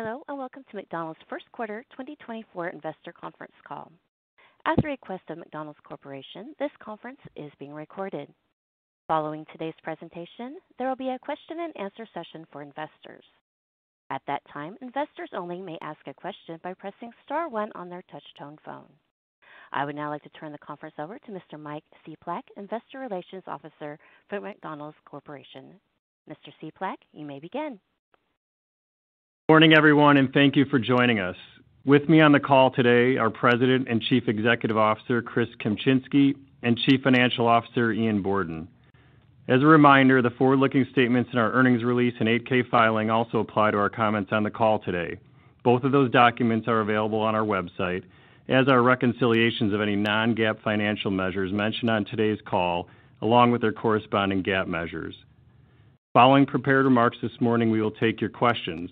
Hello, and welcome to McDonald's first quarter 2024 investor conference call. At the request of McDonald's Corporation, this conference is being recorded. Following today's presentation, there will be a question-and-answer session for investors. At that time, investors only may ask a question by pressing star one on their touch-tone phone. I would now like to turn the conference over to Mr. Mike Cieplak, Investor Relations Officer for McDonald's Corporation. Mr. Cieplak, you may begin. Morning, everyone, and thank you for joining us. With me on the call today are President and Chief Executive Officer, Chris Kempczinski, and Chief Financial Officer, Ian Borden. As a reminder, the forward-looking statements in our earnings release and 8-K filing also apply to our comments on the call today. Both of those documents are available on our website, as are reconciliations of any non-GAAP financial measures mentioned on today's call, along with their corresponding GAAP measures. Following prepared remarks this morning, we will take your questions.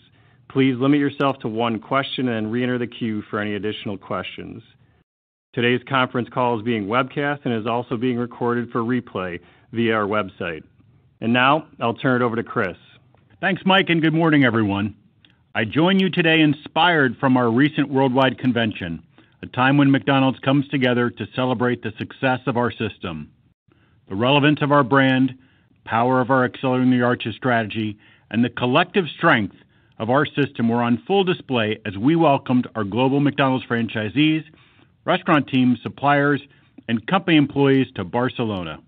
Please limit yourself to one question and reenter the queue for any additional questions. Today's conference call is being webcast and is also being recorded for replay via our website. And now I'll turn it over to Chris. Thanks, Mike, and good morning, everyone. I join you today inspired from our recent worldwide convention, a time when McDonald's comes together to celebrate the success of our system. The relevance of our brand, power of our Accelerating the Arches strategy, and the collective strength of our system were on full display as we welcomed our global McDonald's franchisees, restaurant teams, suppliers, and company employees to Barcelona.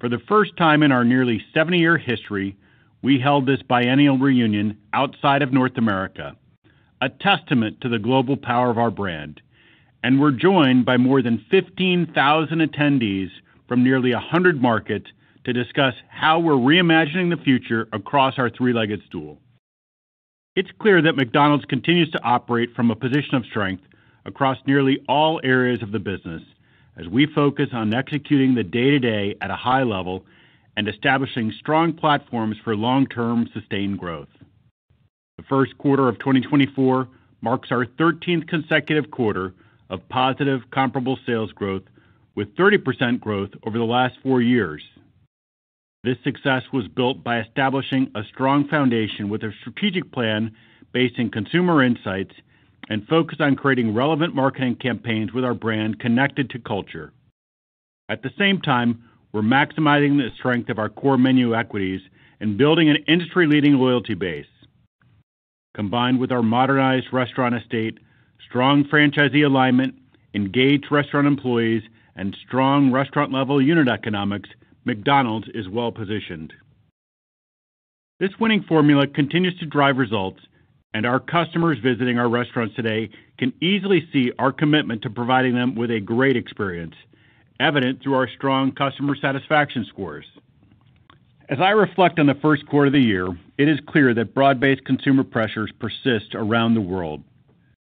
For the first time in our nearly 70-year history, we held this biennial reunion outside of North America, a testament to the global power of our brand, and we're joined by more than 15,000 attendees from nearly 100 markets to discuss how we're reimagining the future across our three-legged stool. It's clear that McDonald's continues to operate from a position of strength across nearly all areas of the business as we focus on executing the day-to-day at a high level and establishing strong platforms for long-term, sustained growth. The first quarter of 2024 marks our 13th consecutive quarter of positive comparable sales growth, with 30% growth over the last four years. This success was built by establishing a strong foundation with a strategic plan based in consumer insights and focused on creating relevant marketing campaigns with our brand connected to culture. At the same time, we're maximizing the strength of our core menu equities and building an industry-leading loyalty base. Combined with our modernized restaurant estate, strong franchisee alignment, engaged restaurant employees, and strong restaurant-level unit economics, McDonald's is well-positioned. This winning formula continues to drive results, and our customers visiting our restaurants today can easily see our commitment to providing them with a great experience, evident through our strong customer satisfaction scores. As I reflect on the first quarter of the year, it is clear that broad-based consumer pressures persist around the world.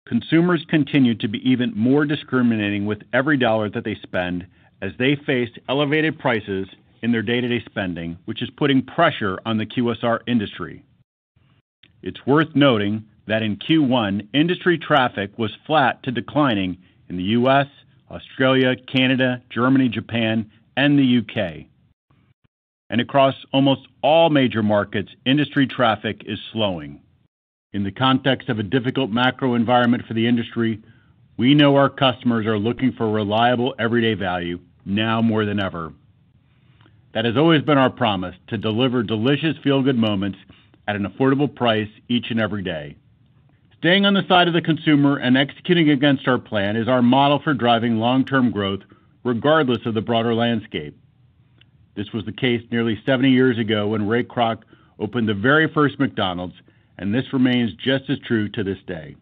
Consumers continue to be even more discriminating with every dollar that they spend as they face elevated prices in their day-to-day spending, which is putting pressure on the QSR industry. It's worth noting that in Q1, industry traffic was flat to declining in the U.S., Australia, Canada, Germany, Japan, and the U.K. And across almost all major markets, industry traffic is slowing. In the context of a difficult macro environment for the industry, we know our customers are looking for reliable, everyday value now more than ever. That has always been our promise, to deliver delicious, feel-good moments at an affordable price each and every day. Staying on the side of the consumer and executing against our plan is our model for driving long-term growth, regardless of the broader landscape. This was the case nearly 70 years ago when Ray Kroc opened the very first McDonald's, and this remains just as true to this day.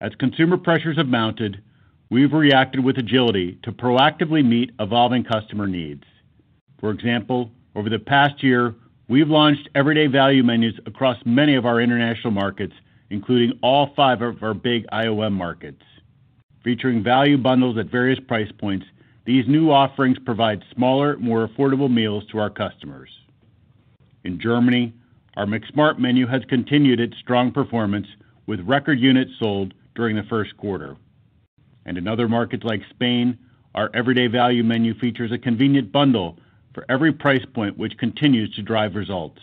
As consumer pressures have mounted, we've reacted with agility to proactively meet evolving customer needs. For example, over the past year, we've launched everyday value menus across many of our international markets, including all five of our big IOM markets. Featuring value bundles at various price points, these new offerings provide smaller, more affordable meals to our customers. In Germany, our McSmart menu has continued its strong performance with record units sold during the first quarter. And in other markets like Spain, our everyday value menu features a convenient bundle for every price point, which continues to drive results.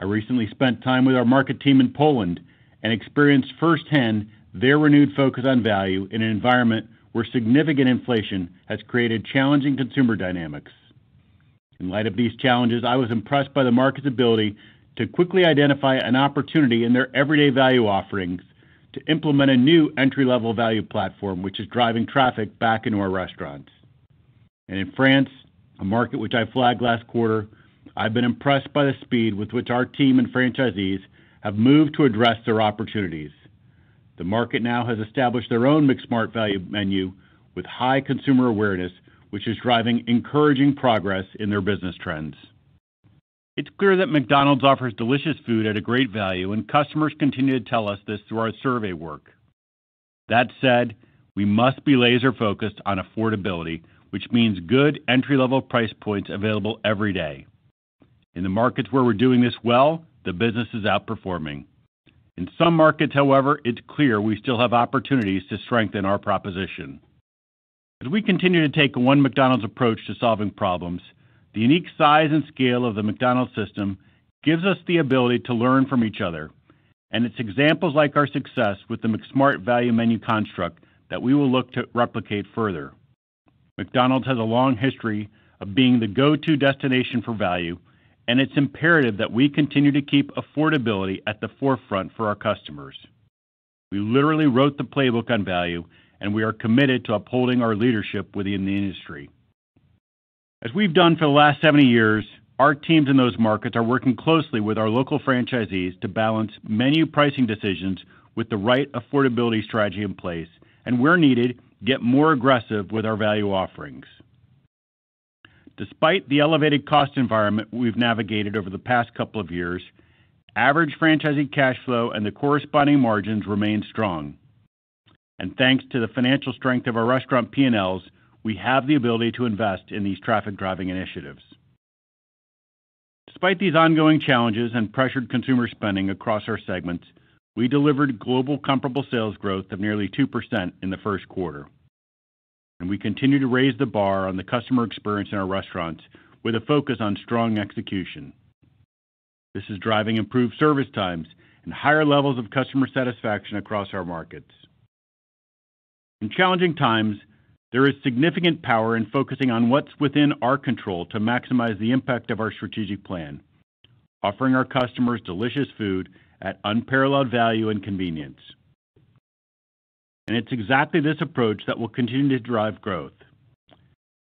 I recently spent time with our market team in Poland, and experienced firsthand their renewed focus on value in an environment where significant inflation has created challenging consumer dynamics. In light of these challenges, I was impressed by the market's ability to quickly identify an opportunity in their everyday value offerings to implement a new entry-level value platform, which is driving traffic back into our restaurants. And in France, a market which I flagged last quarter, I've been impressed by the speed with which our team and franchisees have moved to address their opportunities. The market now has established their own McSmart value menu with high consumer awareness, which is driving encouraging progress in their business trends. It's clear that McDonald's offers delicious food at a great value, and customers continue to tell us this through our survey work. That said, we must be laser-focused on affordability, which means good entry-level price points available every day. In the markets where we're doing this well, the business is outperforming. In some markets, however, it's clear we still have opportunities to strengthen our proposition. As we continue to take a One McDonald's approach to solving problems, the unique size and scale of the McDonald's system gives us the ability to learn from each other, and it's examples like our success with the McSmart value menu construct that we will look to replicate further. McDonald's has a long history of being the go-to destination for value, and it's imperative that we continue to keep affordability at the forefront for our customers. We literally wrote the playbook on value, and we are committed to upholding our leadership within the industry. As we've done for the last 70 years, our teams in those markets are working closely with our local franchisees to balance menu pricing decisions with the right affordability strategy in place, and where needed, get more aggressive with our value offerings. Despite the elevated cost environment we've navigated over the past couple of years, average franchisee cash flow and the corresponding margins remain strong. And thanks to the financial strength of our restaurant P&Ls, we have the ability to invest in these traffic-driving initiatives. Despite these ongoing challenges and pressured consumer spending across our segments, we delivered global comparable sales growth of nearly 2% in the first quarter. And we continue to raise the bar on the customer experience in our restaurants with a focus on strong execution. This is driving improved service times and higher levels of customer satisfaction across our markets. In challenging times, there is significant power in focusing on what's within our control to maximize the impact of our strategic plan, offering our customers delicious food at unparalleled value and convenience. And it's exactly this approach that will continue to drive growth.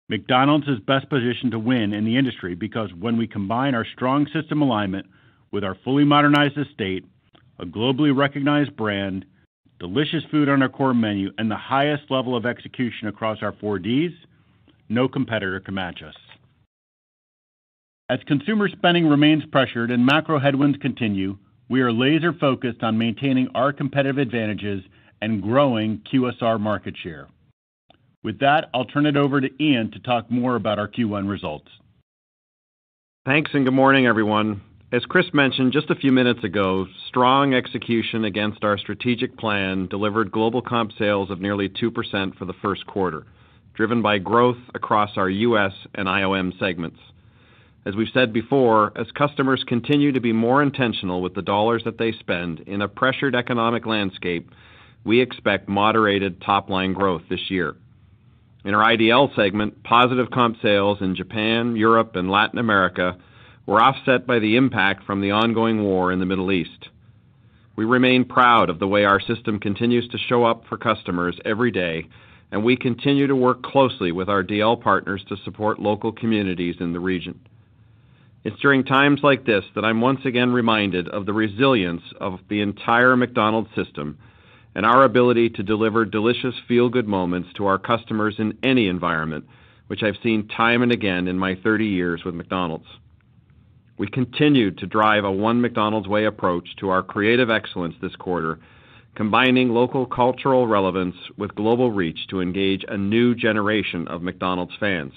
McDonald's is best positioned to win in the industry because when we combine our strong system alignment with our fully modernized estate, a globally recognized brand, delicious food on our core menu, and the highest level of execution across our four Ds, no competitor can match us. As consumer spending remains pressured and macro headwinds continue, we are laser-focused on maintaining our competitive advantages and growing QSR market share. With that, I'll turn it over to Ian to talk more about our Q1 results. Thanks, and good morning, everyone. As Chris mentioned just a few minutes ago, strong execution against our strategic plan delivered global comp sales of nearly 2% for the first quarter, driven by growth across our U.S. and IOM segments. As we've said before, as customers continue to be more intentional with the dollars that they spend in a pressured economic landscape, we expect moderated top-line growth this year. In our IDL segment, positive comp sales in Japan, Europe, and Latin America were offset by the impact from the ongoing war in the Middle East. We remain proud of the way our system continues to show up for customers every day, and we continue to work closely with our DL partners to support local communities in the region. It's during times like this that I'm once again reminded of the resilience of the entire McDonald's system and our ability to deliver delicious feel-good moments to our customers in any environment, which I've seen time and again in my 30 years with McDonald's. We continued to drive a One McDonald's way approach to our creative excellence this quarter, combining local cultural relevance with global reach to engage a new generation of McDonald's fans.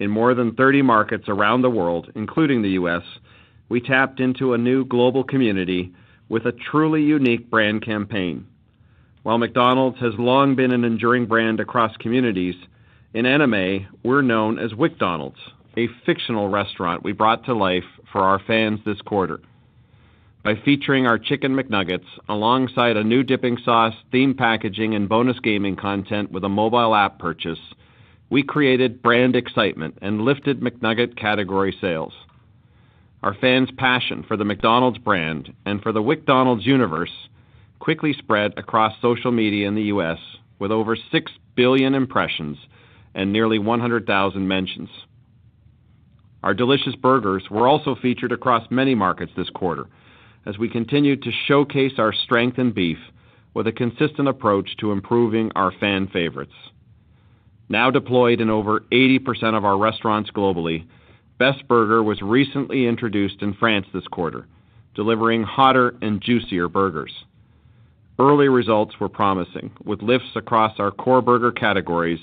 In more than 30 markets around the world, including the U.S., we tapped into a new global community with a truly unique brand campaign. While McDonald's has long been an enduring brand across communities, in anime, we're known as WcDonald's, a fictional restaurant we brought to life for our fans this quarter. by featuring our Chicken McNuggets alongside a new dipping sauce, theme packaging, and bonus gaming content with a mobile app purchase, we created brand excitement and lifted McNugget category sales. Our fans' passion for the McDonald's brand and for the WcDonald's universe quickly spread across social media in the U.S., with over 6 billion impressions and nearly 100,000 mentions. Our delicious burgers were also featured across many markets this quarter as we continued to showcase our strength in beef with a consistent approach to improving our fan favorites. Now deployed in over 80% of our restaurants globally, Best Burger was recently introduced in France this quarter, delivering hotter and juicier burgers. Early results were promising, with lifts across our core burger categories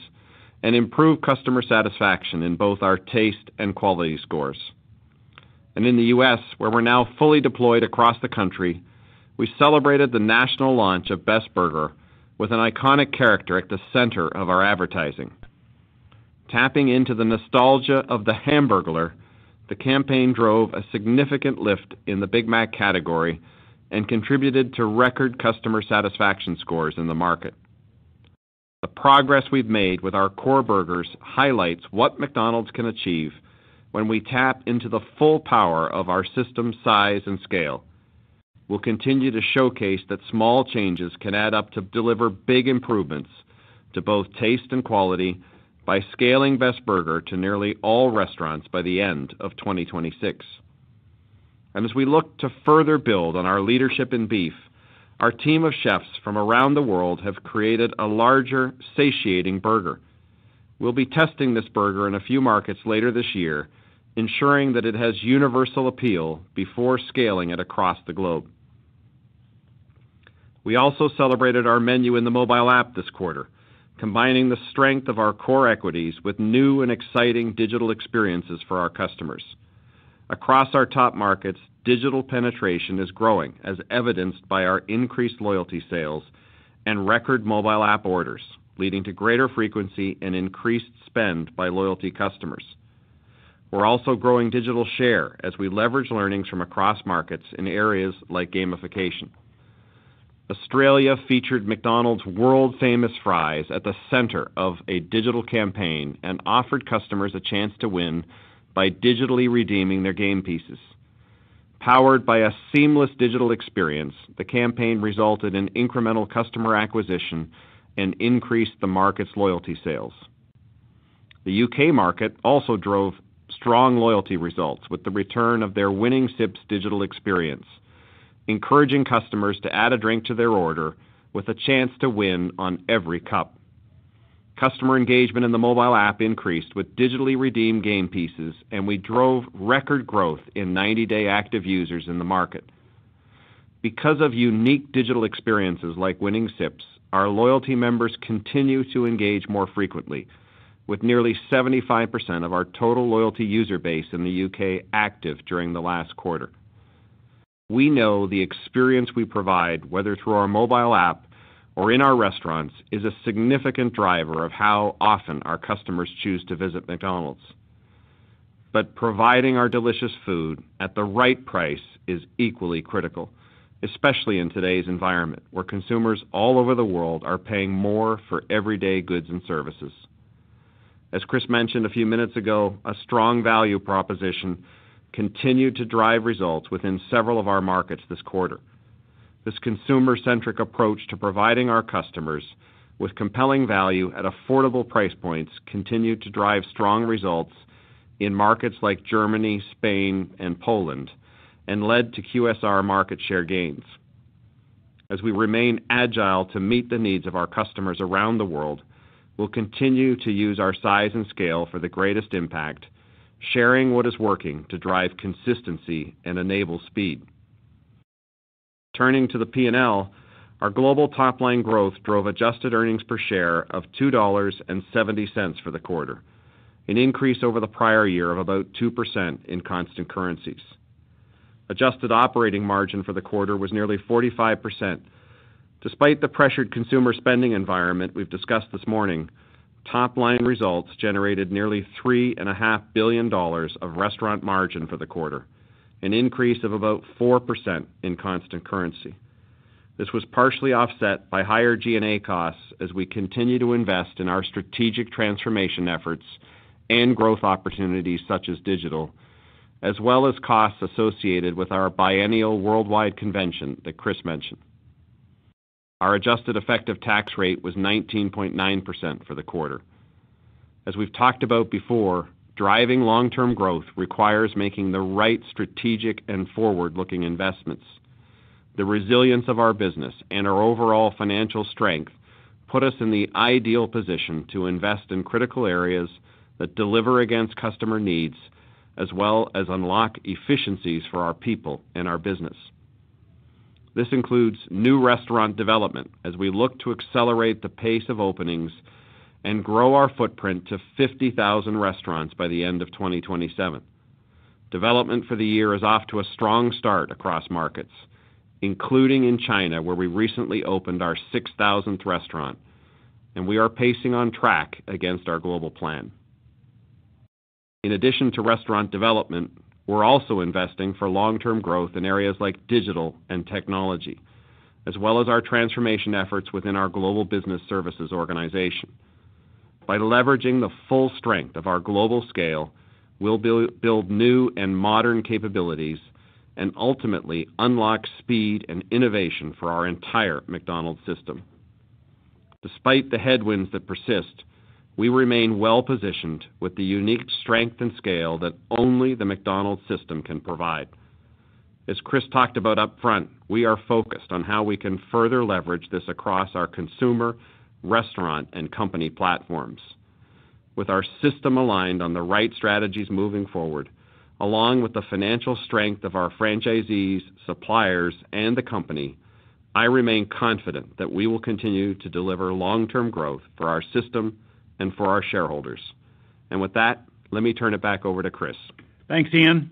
and improved customer satisfaction in both our taste and quality scores. And in the U.S., where we're now fully deployed across the country, we celebrated the national launch of Best Burger with an iconic character at the center of our advertising. Tapping into the nostalgia of the Hamburglar, the campaign drove a significant lift in the Big Mac category and contributed to record customer satisfaction scores in the market. The progress we've made with our core burgers highlights what McDonald's can achieve when we tap into the full power of our system size and scale. We'll continue to showcase that small changes can add up to deliver big improvements to both taste and quality by scaling Best Burger to nearly all restaurants by the end of 2026. As we look to further build on our leadership in beef, our team of chefs from around the world have created a larger, satiating burger. We'll be testing this burger in a few markets later this year, ensuring that it has universal appeal before scaling it across the globe. We also celebrated our menu in the mobile app this quarter, combining the strength of our core equities with new and exciting digital experiences for our customers. Across our top markets, digital penetration is growing, as evidenced by our increased loyalty sales and record mobile app orders, leading to greater frequency and increased spend by loyalty customers. We're also growing digital share as we leverage learnings from across markets in areas like gamification. Australia featured McDonald's world-famous fries at the center of a digital campaign and offered customers a chance to win by digitally redeeming their game pieces. Powered by a seamless digital experience, the campaign resulted in incremental customer acquisition and increased the market's loyalty sales. The U.K. market also drove strong loyalty results with the return of their Winning Sips digital experience, encouraging customers to add a drink to their order with a chance to win on every cup. Customer engagement in the mobile app increased with digitally redeemed game pieces, and we drove record growth in 90-day active users in the market. Because of unique digital experiences like Winning Sips, our loyalty members continue to engage more frequently, with nearly 75% of our total loyalty user base in the U.K. active during the last quarter. We know the experience we provide, whether through our mobile app or in our restaurants, is a significant driver of how often our customers choose to visit McDonald's. But providing our delicious food at the right price is equally critical, especially in today's environment, where consumers all over the world are paying more for everyday goods and services. As Chris mentioned a few minutes ago, a strong value proposition continued to drive results within several of our markets this quarter. This consumer-centric approach to providing our customers with compelling value at affordable price points continued to drive strong results in markets like Germany, Spain, and Poland, and led to QSR market share gains. As we remain agile to meet the needs of our customers around the world, we'll continue to use our size and scale for the greatest impact, sharing what is working to drive consistency and enable speed. Turning to the P&L, our global top-line growth drove adjusted earnings per share of $2.70 for the quarter, an increase over the prior year of about 2% in constant currencies. Adjusted operating margin for the quarter was nearly 45%. Despite the pressured consumer spending environment we've discussed this morning, top-line results generated nearly $3.5 billion of restaurant margin for the quarter, an increase of about 4% in constant currency. This was partially offset by higher G&A costs as we continue to invest in our strategic transformation efforts and growth opportunities such as digital, as well as costs associated with our biennial worldwide convention that Chris mentioned. Our adjusted effective tax rate was 19.9% for the quarter. As we've talked about before, driving long-term growth requires making the right strategic and forward-looking investments. The resilience of our business and our overall financial strength put us in the ideal position to invest in critical areas that deliver against customer needs, as well as unlock efficiencies for our people and our business. This includes new restaurant development as we look to accelerate the pace of openings and grow our footprint to 50,000 restaurants by the end of 2027. Development for the year is off to a strong start across markets, including in China, where we recently opened our 6,000th restaurant, and we are pacing on track against our global plan. In addition to restaurant development, we're also investing for long-term growth in areas like digital and technology, as well as our transformation efforts within our global business services organization. By leveraging the full strength of our global scale, we'll build new and modern capabilities and ultimately unlock speed and innovation for our entire McDonald's system. Despite the headwinds that persist, we remain well-positioned with the unique strength and scale that only the McDonald's system can provide. As Chris talked about upfront, we are focused on how we can further leverage this across our consumer, restaurant, and company platforms. With our system aligned on the right strategies moving forward, along with the financial strength of our franchisees, suppliers, and the company, I remain confident that we will continue to deliver long-term growth for our system and for our shareholders. And with that, let me turn it back over to Chris. Thanks, Ian.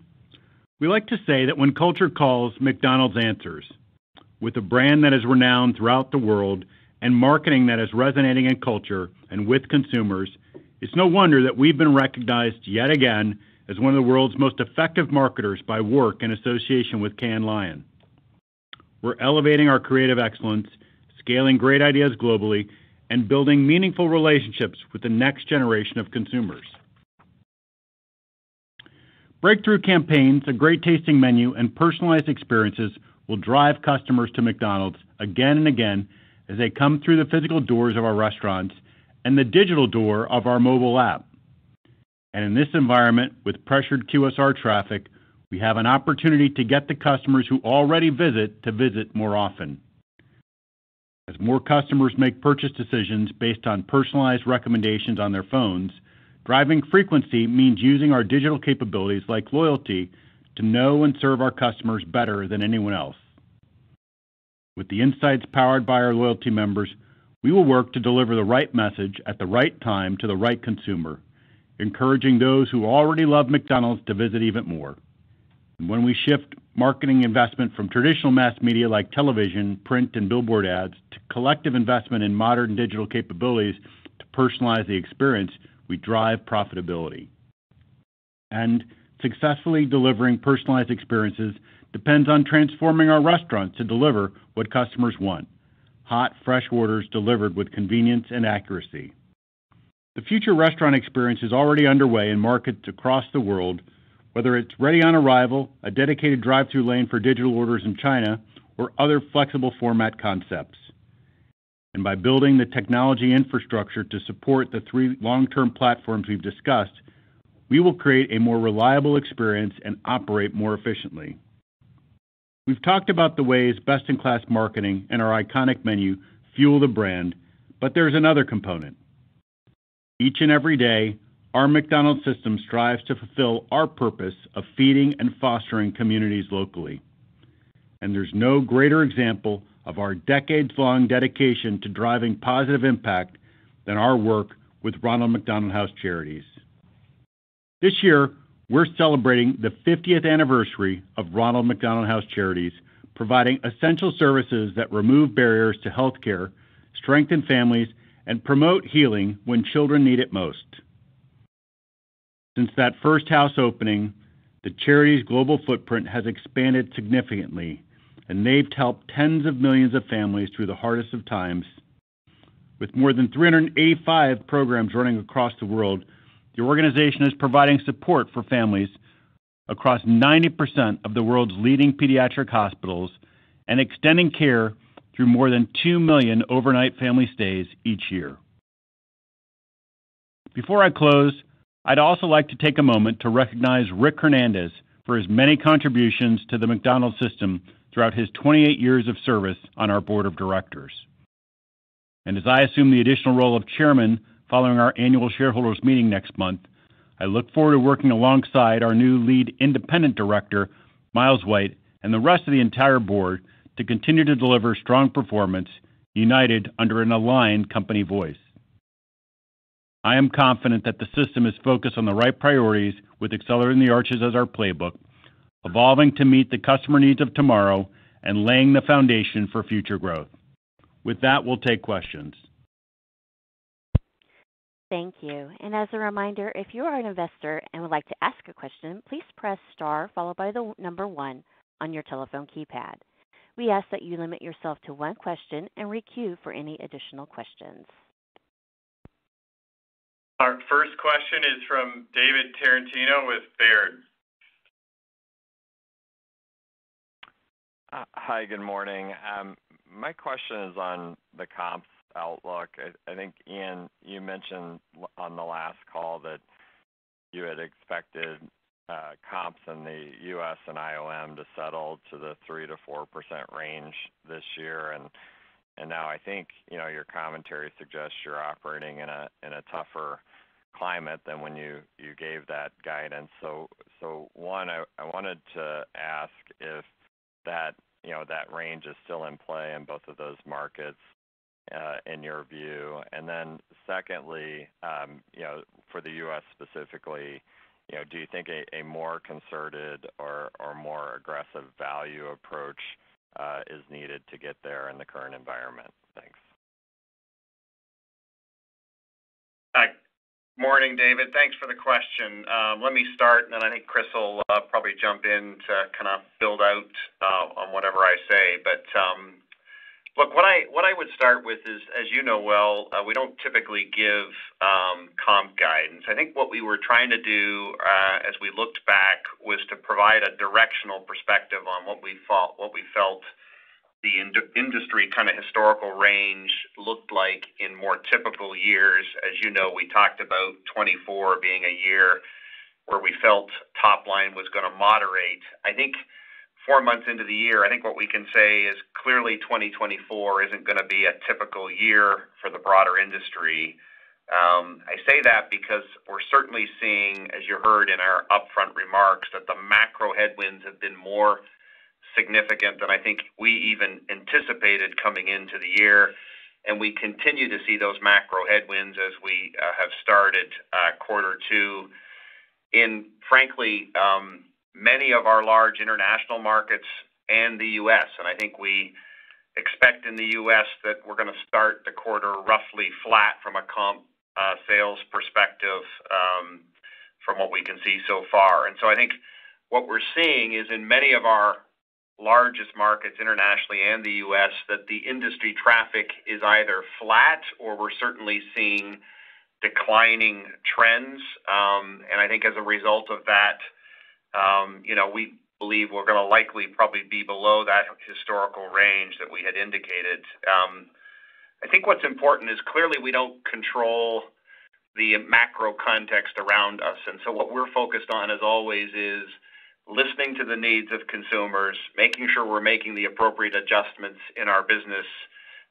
We like to say that when culture calls, McDonald's answers. With a brand that is renowned throughout the world and marketing that is resonating in culture and with consumers, it's no wonder that we've been recognized yet again as one of the world's most effective marketers by WARC in association with Cannes Lions. We're elevating our creative excellence, scaling great ideas globally, and building meaningful relationships with the next generation of consumers. Breakthrough campaigns, a great-tasting menu, and personalized experiences will drive customers to McDonald's again and again as they come through the physical doors of our restaurants and the digital door of our mobile app. And in this environment, with pressured QSR traffic, we have an opportunity to get the customers who already visit to visit more often. As more customers make purchase decisions based on personalized recommendations on their phones, driving frequency means using our digital capabilities like loyalty to know and serve our customers better than anyone else. With the insights powered by our loyalty members, we will work to deliver the right message at the right time to the right consumer, encouraging those who already love McDonald's to visit even more. When we shift marketing investment from traditional mass media like television, print, and billboard ads to collective investment in modern digital capabilities to personalize the experience, we drive profitability. And successfully delivering personalized experiences depends on transforming our restaurants to deliver what customers want: hot, fresh orders delivered with convenience and accuracy. The future restaurant experience is already underway in markets across the world, whether it's ready on arrival, a dedicated drive-through lane for digital orders in China, or other flexible format concepts. And by building the technology infrastructure to support the three long-term platforms we've discussed, we will create a more reliable experience and operate more efficiently. We've talked about the ways best-in-class marketing and our iconic menu fuel the brand, but there's another component. Each and every day, our McDonald's system strives to fulfill our purpose of feeding and fostering communities locally. And there's no greater example of our decades-long dedication to driving positive impact than our work with Ronald McDonald House Charities. This year, we're celebrating the 50th anniversary of Ronald McDonald House Charities, providing essential services that remove barriers to healthcare, strengthen families, and promote healing when children need it most. Since that first house opening, the charity's global footprint has expanded significantly, and they've helped tens of millions of families through the hardest of times. With more than 385 programs running across the world, the organization is providing support for families across 90% of the world's leading pediatric hospitals and extending care through more than 2 million overnight family stays each year. Before I close, I'd also like to take a moment to recognize Rick Hernandez for his many contributions to the McDonald's system throughout his 28 years of service on our board of directors. And as I assume the additional role of chairman following our annual shareholders meeting next month, I look forward to working alongside our new lead independent director, Miles White, and the rest of the entire board to continue to deliver strong performance united under an aligned company voice. I am confident that the system is focused on the right priorities with Accelerating the Arches as our playbook, evolving to meet the customer needs of tomorrow and laying the foundation for future growth. With that, we'll take questions. Thank you. And as a reminder, if you are an investor and would like to ask a question, please press star followed by the number one on your telephone keypad. We ask that you limit yourself to one question and re-queue for any additional questions. Our first question is from David Tarantino with Baird. Uh, hi, good morning. Um, my question is on the comps outlook. I think, Ian, you mentioned on the last call that you had expected uh, comps in the U.S. and IOM to settle to the 3%-4% range this year. Now I think, you know, your commentary suggests you're operating in a tougher climate than when you gave that guidance. One, I wanted to ask if that, you know, that range is still in play in both of those markets, uh, in your view. And then secondly, um, you know, for the U.S. specifically, you know, do you think a more concerted or more aggressive value approach uh, is needed to get there in the current environment? Thanks. Morning, David. Thanks for the question. Um, let me start, and then I think Chris will uh, probably jump in to kind of build out uh, on whatever I say. But um, look, what I would start with is, as you know well, uh, we don't typically give um, comp guidance. I think what we were trying to do, as we looked back, was to provide a directional perspective on what we fought what we felt the industry kind of historical range looked like in more typical years. As you know, we talked about 2024 being a year where we felt top line was gonna moderate. I think four months into the year, I think what we can say is clearly 2024 isn't gonna be a typical year for the broader industry. Um, I say that because we're certainly seeing, as you heard in our upfront remarks, that the macro headwinds have been more significant than I think we even anticipated coming into the year. And we continue to see those macro headwinds as we uh, have started uh, quarter two in, frankly, um, many of our large international markets and the U.S. And I think we expect in the U.S. that we're gonna start the quarter roughly flat from a comp uh, sales perspective, um, from what we can see so far. And so I think what we're seeing is in many of our largest markets internationally and the U.S., that the industry traffic is either flat or we're certainly seeing declining trends. Um, and I think as a result of that, um, you know, we believe we're gonna likely probably be below that historical range that we had indicated. Um, I think what's important is clearly we don't control the macro context around us. And so what we're focused on, as always, is listening to the needs of consumers, making sure we're making the appropriate adjustments in our business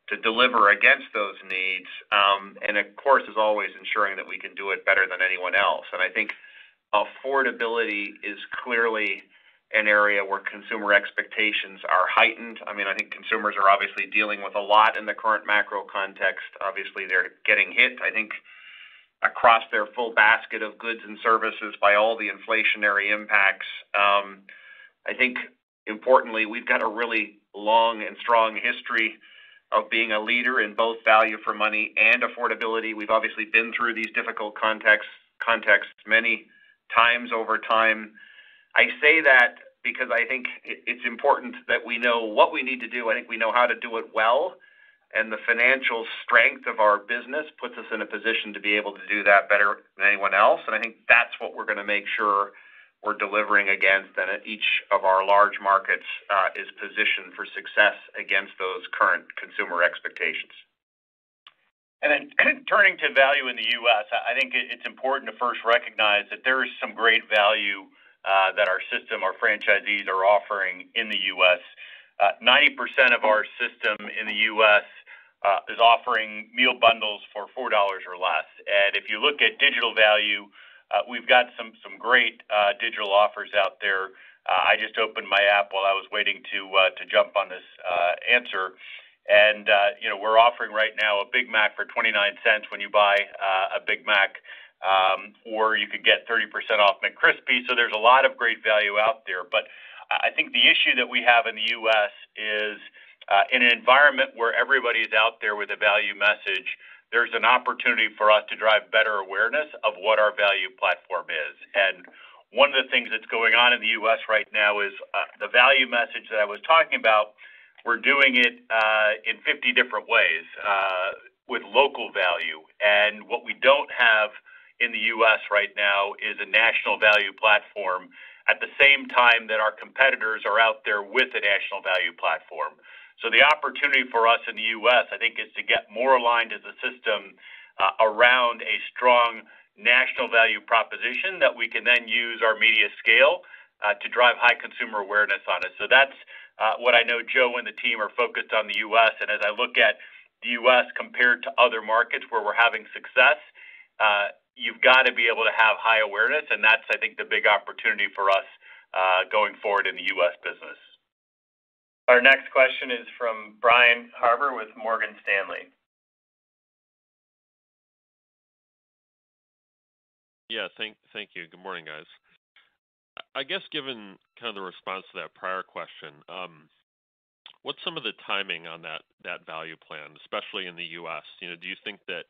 to deliver against those needs, um, and of course, as always, ensuring that we can do it better than anyone else. And I think affordability is clearly an area where consumer expectations are heightened. I mean, I think consumers are obviously dealing with a lot in the current macro context. Obviously, they're getting hit, I think, across their full basket of goods and services by all the inflationary impacts. Um, I think importantly, we've got a really long and strong history of being a leader in both value for money and affordability. We've obviously been through these difficult contexts many times over time. I say that because I think it's important that we know what we need to do. I think we know how to do it well, the financial strength of our business puts us in a position to be able to do that better than anyone else. And I think that's what we're gonna make sure we're delivering against, and each of our large markets uh, is positioned for success against those current consumer expectations. And then turning to value in the U.S., I think it's important to first recognize that there is some great value uh, that our system, our franchisees are offering in the U.S. 90% uh, of our system in the U.S. Uh, is offering meal bundles for $4 or less. And if you look at digital value, uh, we've got some great uh, digital offers out there. I just opened my app while I was waiting to jump on this answer. And you know, we're offering right now a Big Mac for $0.29 when you buy a Big Mac, um, or you could get 30% off McCrispy. There's a lot of great value out there. But I think the issue that we have in the U.S. is, Uh, in an environment where everybody's out there with a value message, there's an opportunity for us to drive better awareness of what our value platform is. And one of the things that's going on in the U.S. right now is, uh, the value message that I was talking about, we're doing it uh, in 50 different ways with local value. And what we don't have in the U.S. right now is a national value platform at the same time that our competitors are out there with a national value platform. So the opportunity for us in the U.S., I think, is to get more aligned as a system uh, around a strong national value proposition that we can then use our media scale uh, to drive high consumer awareness on it. So that's uh, what I know Joe and the team are focused on the U.S. And as I look at the U.S. compared to other markets where we're having success, you've got to be able to have high awareness, and that's, I think, the big opportunity for us going forward in the U.S. business. Our next question is from Brian Harbour with Morgan Stanley. Yeah. Thank thank you. Good morning, guys. I guess given kind of the response to that prior question, um, what's some of the timing on that value plan, especially in the U.S.? You know, do you think that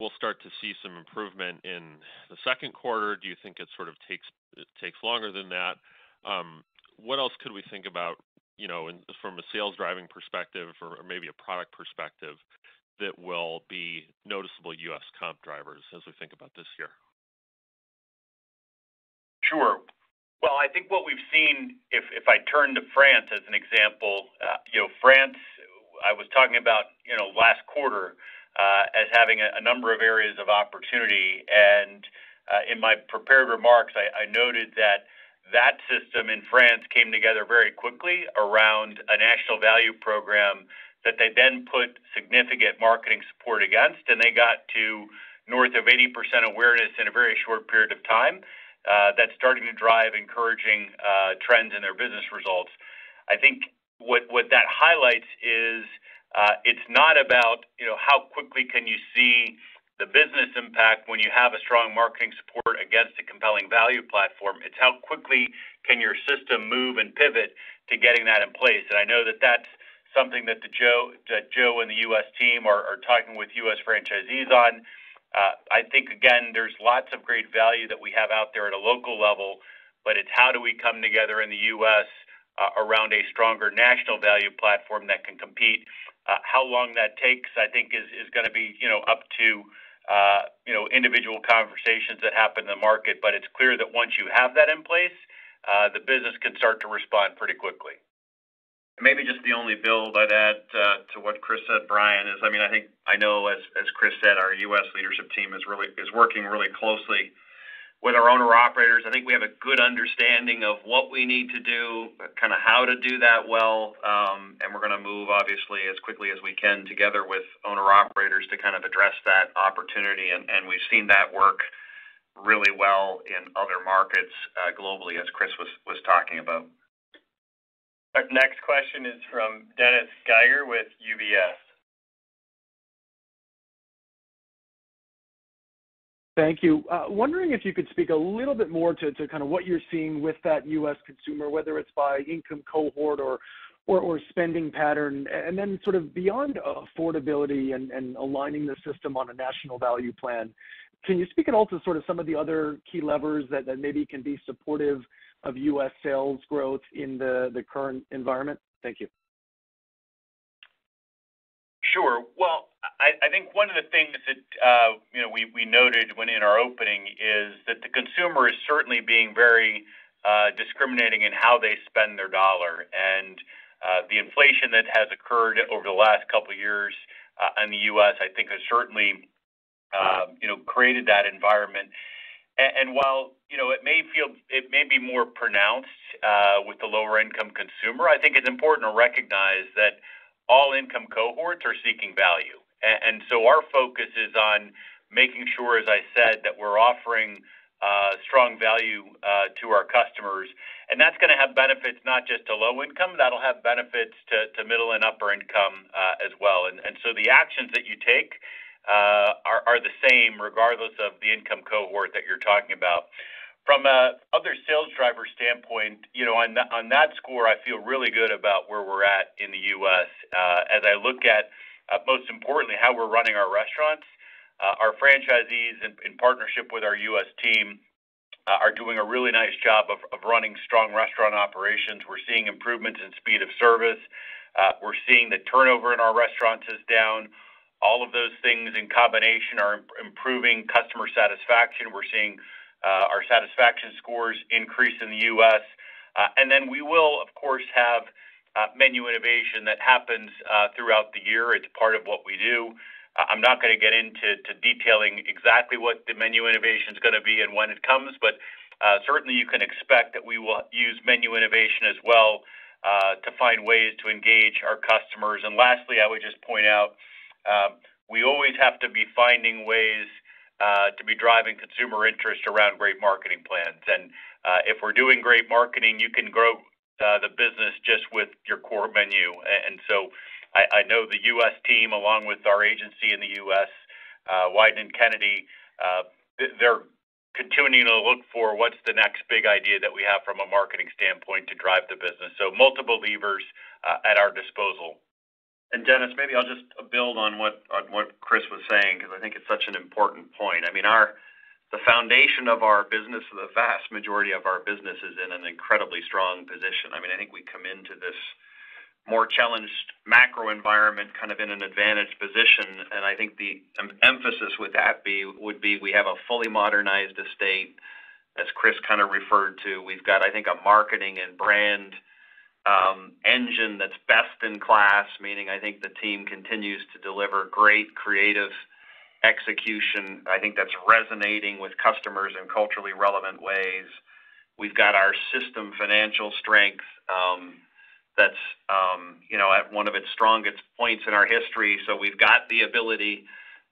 we'll start to see some improvement in the second quarter? Do you think it sort of takes takes longer than that? Um, what else could we think about, you know, from a sales driving perspective or maybe a product perspective that will be noticeable U.S. comp drivers as we think about this year? Sure. Well, I think what we've seen, if if I turn to France as an example, uh, you know, France, I was talking about, you know, last quarter, uh, as having a number of areas of opportunity. And uh, in my prepared remarks, I noted that that system in France came together very quickly around a national value program that they then put significant marketing support against, and they got to north of 80% awareness in a very short period of time. Uh, that's starting to drive encouraging uh, trends in their business results. I think what that highlights is, uh, it's not about, you know, how quickly can you see the business impact when you have a strong marketing support against a compelling value platform. It's how quickly can your system move and pivot to getting that in place. And I know that that's something that the Joe Joe and the U.S. team are talking with U.S. franchisees on. Uh, I think, again, there's lots of great value that we have out there at a local level, but it's how do we come together in the U.S. Uh, around a stronger national value platform that can compete. Uh, how long that takes, I think is gonna be, you know, up to, Uh, you know, individual conversations that happen in the market. But it's clear that once you have that in place, uh, the business can start to respond pretty quickly. Maybe just the only build I'd add uh, to what Chris said, Brian, is, I mean, I think I know as Chris said, our U.S. leadership team is really is working really closely with our owner-operators. I think we have a good understanding of what we need to do, kind of how to do that well. Um, and we're gonna move obviously as quickly as we can together with owner-operators to kind of address that opportunity. And we've seen that work really well in other markets uh, globally, as Chris was talking about. Our next question is from Dennis Geiger with UBS. Thank you. Uh, wondering if you could speak a little bit more to kind of what you're seeing with that U.S. consumer, whether it's by income cohort or or spending pattern. And then sort of beyond affordability and aligning the system on a national value plan, can you speak at all to sort of some of the other key levers that maybe can be supportive of U.S. sales growth in the current environment? Thank you. Sure. Well, I think one of the things that uh, you know we noted when in our opening is that the consumer is certainly being very uh, discriminating in how they spend their dollar. And uh the inflation that has occurred over the last couple of years uh, in the U.S., I think has certainly you know created that environment. And while you know it may feel it may be more pronounced with the lower income consumer, I think it's important to recognize that all income cohorts are seeking value. And so our focus is on making sure, as I said, that we're offering uh, strong value uh, to our customers. And that's gonna have benefits not just to low income, that'll have benefits to middle and upper income uh, as well. And so the actions that you take are the same regardless of the income cohort that you're talking about. From a other sales driver standpoint, you know, on that score, I feel really good about where we're at in the U.S. Uh, as I look at uh, most importantly, how we're running our restaurants, uh, our franchisees in partnership with our U.S. team are doing a really nice job of running strong restaurant operations. We're seeing improvements in speed of service. We're seeing the turnover in our restaurants is down. All of those things in combination are improving customer satisfaction. We're seeing Uh, our satisfaction scores increase in the U.S. Uh, and then we will, of course, have uh, menu innovation that happens throughout the year. It's part of what we do. I'm not gonna get into detailing exactly what the menu innovation is gonna be and when it comes, but certainly you can expect that we will use menu innovation as well to find ways to engage our customers. And lastly, I would just point out, um, we always have to be finding ways Uh, to be driving consumer interest around great marketing plans. And uh if we're doing great marketing, you can grow uh, the business just with your core menu. And and so I know the U.S. team, along with our agency in the U.S., uh, Wieden+Kennedy, they're continuing to look for what's the next big idea that we have from a marketing standpoint to drive the business. So multiple levers at our disposal. Dennis, maybe I'll just build on what Chris was saying because I think it's such an important point. I mean, our the foundation of our business, the vast majority of our business is in an incredibly strong position. I mean, I think we come into this more challenged macro environment kind of in an advantaged position. And I think the emphasis with that be would be we have a fully modernized estate, as Chris kind of referred to. We've got, I think, a marketing and brand Um, engine that's best in class, meaning I think the team continues to deliver great creative execution. I think that's resonating with customers in culturally relevant ways. We've got our system financial strength, um, that's, um, you know, at one of its strongest points in our history. So we've got the ability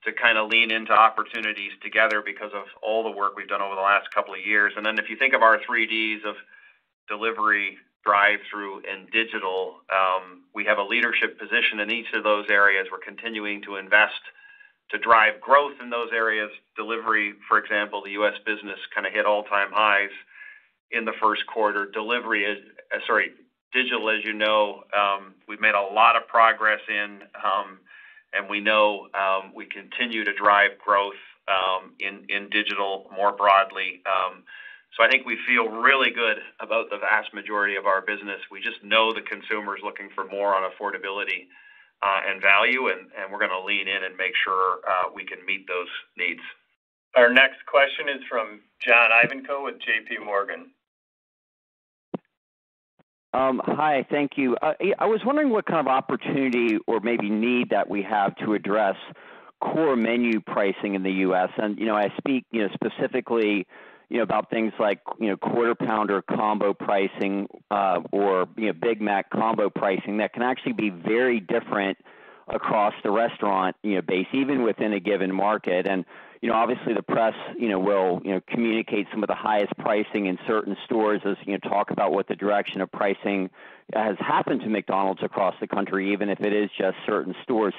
to kind of lean into opportunities together because of all the work we've done over the last couple of years. And then if you think of our three Ds of delivery, drive-thru, and digital, um, we have a leadership position in each of those areas. We're continuing to invest to drive growth in those areas. Delivery, for example, the U.S. business kind of hit all-time highs in the first quarter. Delivery uh, sorry, digital, as you know, um, we've made a lot of progress in, um, and we know we continue to drive growth in digital more broadly. I think we feel really good about the vast majority of our business. We just know the consumer is looking for more on affordability uh, and value, and we're gonna lean in and make sure uh, we can meet those needs. Our next question is from John Ivankoe with JPMorgan. Um, hi. Thank you. Uh, I was wondering what kind of opportunity or maybe need that we have to address core menu pricing in the U.S. And you know, I speak, you know, specifically, you know, about things like, you know, Quarter Pounder combo pricing, uh, or, you know, Big Mac combo pricing that can actually be very different across the restaurant, you know, base, even within a given market. And, you know, obviously the press, you know, will, you know, communicate some of the highest pricing in certain stores as, you know, talk about what the direction of pricing has happened to McDonald's across the country, even if it is just certain stores.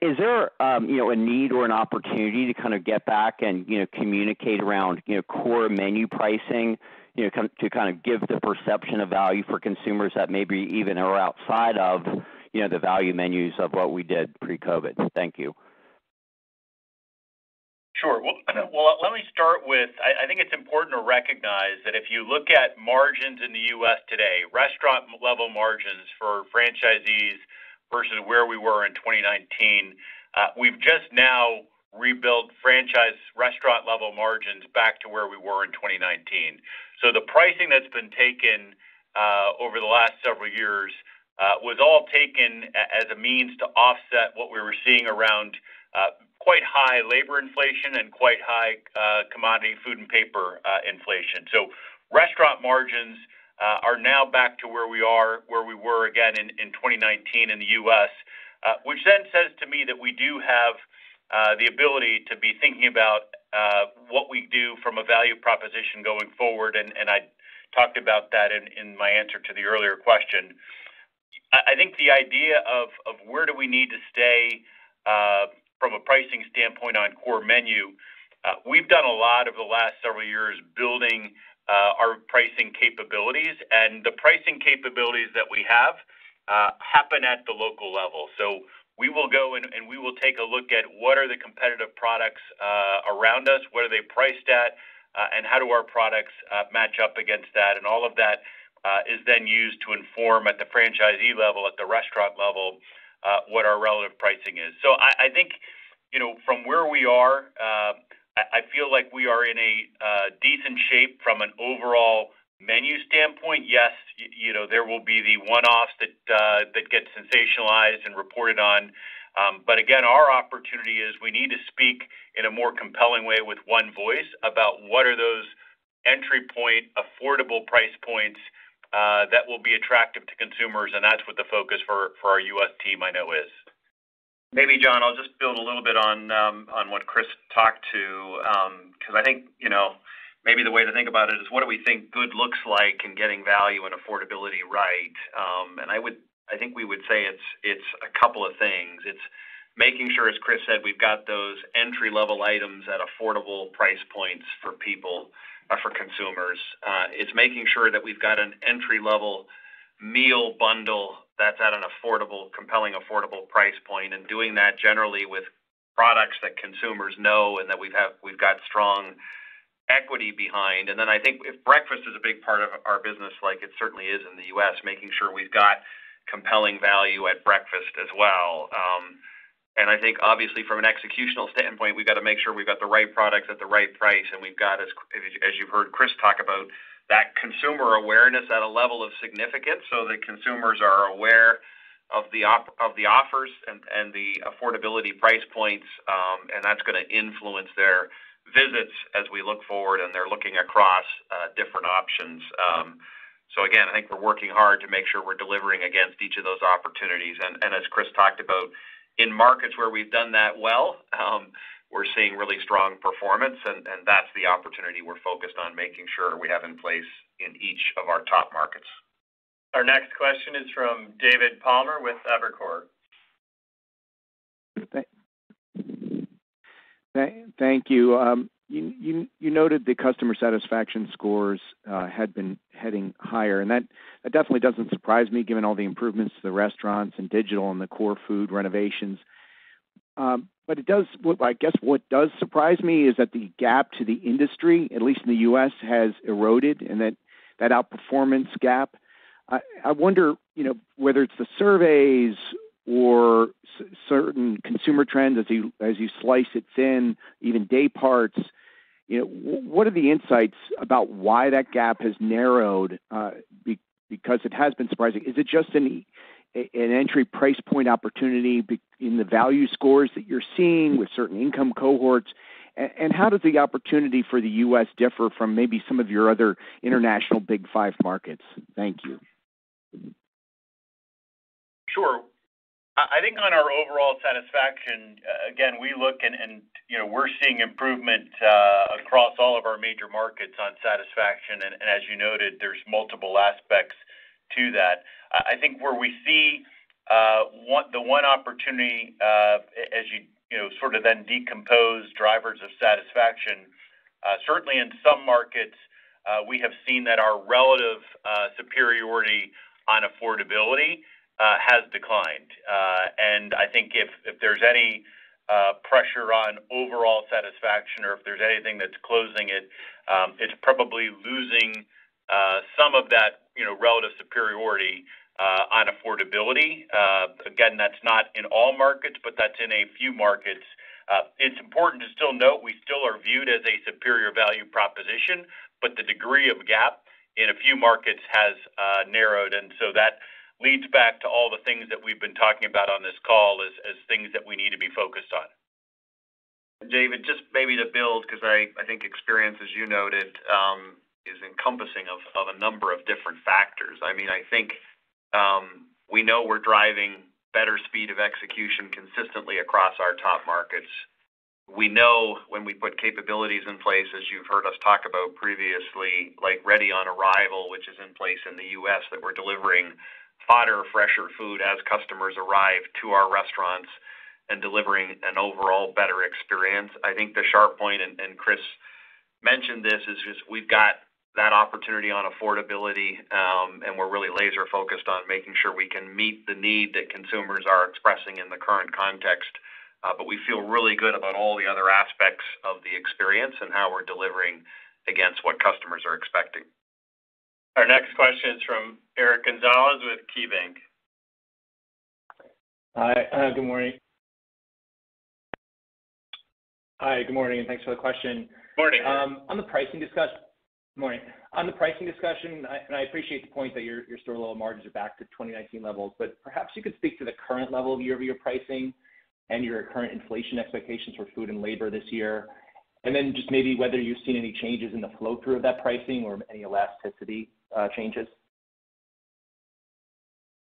Is there, um, you know, a need or an opportunity to kind of get back and, you know, communicate around, you know, core menu pricing, you know, to kind of give the perception of value for consumers that maybe even are outside of, you know, the value menus of what we did pre-COVID? Thank you. Sure. Well, let me start with, I think it's important to recognize that if you look at margins in the U.S. today, restaurant-level margins for franchisees versus where we were in 2019, uh, we've just now rebuilt franchise restaurant-level margins back to where we were in 2019. The pricing that's been taken uh, over the last several years uh, was all taken as a means to offset what we were seeing around quite high labor inflation and quite high commodity food and paper inflation. So restaurant margins Uh, are now back to where we are, where we were again in 2019 in the U.S., uh, which then says to me that we do have uh, the ability to be thinking about what we do from a value proposition going forward, and I talked about that in my answer to the earlier question. I think the idea of where do we need to stay from a pricing standpoint on core menu, we've done a lot over the last several years building Uh, our pricing capabilities, and the pricing capabilities that we have uh, happen at the local level. So we will go and we will take a look at what are the competitive products uh, around us, what are they priced at, and how do our products match up against that. And all of that is then used to inform at the franchisee level, at the restaurant level, what our relative pricing is. So I think, you know, from where we are, I feel like we are in a uh, decent shape from an overall menu standpoint. Yes, you know, there will be the one-offs that uh, get sensationalized and reported on. Um, but again, our opportunity is we need to speak in a more compelling way with one voice about what are those entry point affordable price points uh, that will be attractive to consumers, and that's what the focus for our U.S. team I know is. Maybe, John, I'll just build a little bit on um, what Chris talked to, um, 'cause I think, you know, maybe the way to think about it is what do we think good looks like in getting value and affordability right. Um, and I would I think we would say it's a couple of things. It's making sure, as Chris said, we've got those entry-level items at affordable price points for people, uh, for consumers. Uh, it's making sure that we've got an entry-level meal bundle that's at an affordable, compelling, affordable price point, and doing that generally with products that consumers know and that we've we've got strong equity behind. And then I think if breakfast is a big part of our business, like it certainly is in the U.S., making sure we've got compelling value at breakfast as well. Um, and I think obviously from an executional standpoint, we've got to make sure we've got the right products at the right price, and we've got, as as you've heard Chris talk about, that consumer awareness at a level of significance so that consumers are aware of the offers and the affordability price points, um, and that's gonna influence their visits as we look forward, and they're looking across uh, different options. Um, so again, I think we're working hard to make sure we're delivering against each of those opportunities. And as Chris talked about, in markets where we've done that well, um, we're seeing really strong performance, and that's the opportunity we're focused on making sure we have in place in each of our top markets. Our next question is from David Palmer with Evercore. Thank um, you. You noted the customer satisfaction scores uh, had been heading higher, and that definitely doesn't surprise me given all the improvements to the restaurants and digital and the core food renovations. I guess what does surprise me is that the gap to the industry, at least in the U.S., has eroded and that that outperformance gap. I I wonder, you know, whether it's the surveys or certain consumer trends as you as you slice it thin, even day parts, you know, what are the insights about why that gap has narrowed, Uh, be- because it has been surprising. Is it just an an entry price point opportunity in the value scores that you're seeing with certain income cohorts? And how does the opportunity for the U.S. differ from maybe some of your other international big five markets? Thank you. Sure. I think on our overall satisfaction, uh, again, we look and, you know, we're seeing improvement uh, across all of our major markets on satisfaction. And as you noted, there's multiple aspects to that. I think where we see Uh, the one opportunity, uh, as you sort of then decompose drivers of satisfaction, uh, certainly in some markets, we have seen that our relative superiority on affordability has declined. Uh and I think if there's any pressure on overall satisfaction or if there's anything that's closing it, um it's probably losing some of that, relative superiority Uh, on affordability. Uh, again, that's not in all markets, but that's in a few markets. Uh, it's important to still note we still are viewed as a superior value proposition, but the degree of gap in a few markets has narrowed. And so that leads back to all the things that we've been talking about on this call as things that we need to be focused on. David, just maybe to build, because I think experience, as you noted, um, is encompassing of a number of different factors. I mean, I think Um, we know we're driving better speed of execution consistently across our top markets. We know when we put capabilities in place, as you've heard us talk about previously, like Ready on Arrival, which is in place in the U.S., that we're delivering hotter, fresher food as customers arrive to our restaurants and delivering an overall better experience. I think the sharp point, and Chris mentioned this, is just we've got that opportunity on affordability, um, and we're really laser focused on making sure we can meet the need that consumers are expressing in the current context. Uh, but we feel really good about all the other aspects of the experience and how we're delivering against what customers are expecting. Our next question is from Eric Gonzalez with KeyBanc. Hi, uh, good morning. Hi, good morning, and thanks for the question. Morning. Um, on the pricing discussion, I and I appreciate the point that your store-level margins are back to 2019 levels, but perhaps you could speak to the current level of year-over-year pricing and your current inflation expectations for food and labor this year. And then just maybe whether you've seen any changes in the flow-through of that pricing or any elasticity uh, changes.